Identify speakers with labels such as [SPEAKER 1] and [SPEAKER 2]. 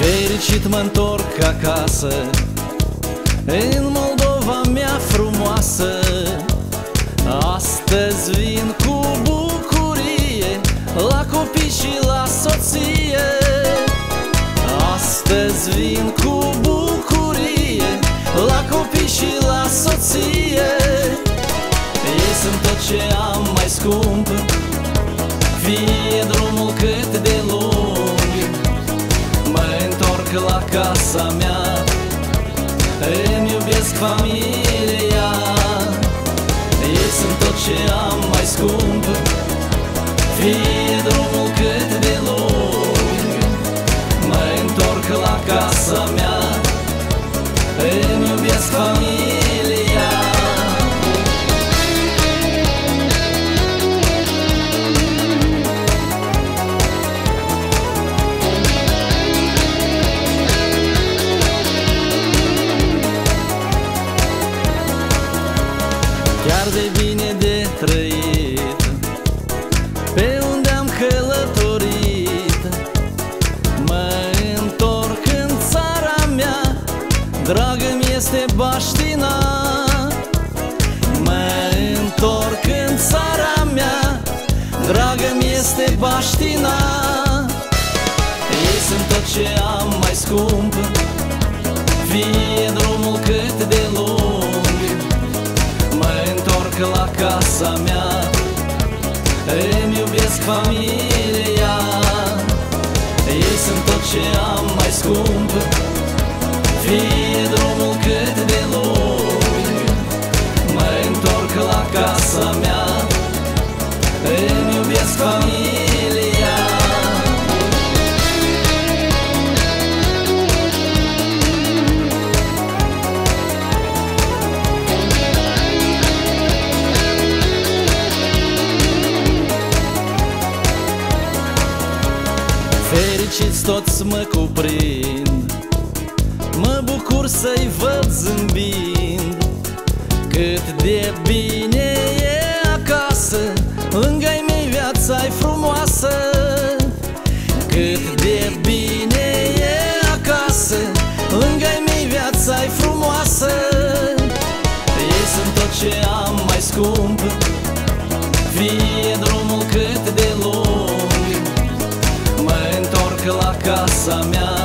[SPEAKER 1] Fericit mă întorc acasă În Moldova mea frumoasă și la soție. Astăzi vin cu bucurie La copii și la soție. Ei sunt tot ce am mai scump Îmi iubesc familia. Chiar de bine de trăit Pe unde am călătorit. Mă întorc în țara mea Dragă mi este baștina. Mă întorc în țara mea Dragă mi este baștina. Ei sunt tot ce am mai scump Fie drumul cât de lung. Mă întorc la casa mea Îmi iubesc familia. Ei sunt tot ce am mai scump Fie drumul casa mea. Îmi iubesc familia. Fericiți toți mă cuprind. Mă bucur să-i văd zâmbind Cât de bine e acasă Lângă-i mei viața e frumoasă. Cât de bine e acasă Lângă-i mei viața e frumoasă. Ei sunt tot ce am mai scump Fie drumul cât de lung. Mă întorc la casa mea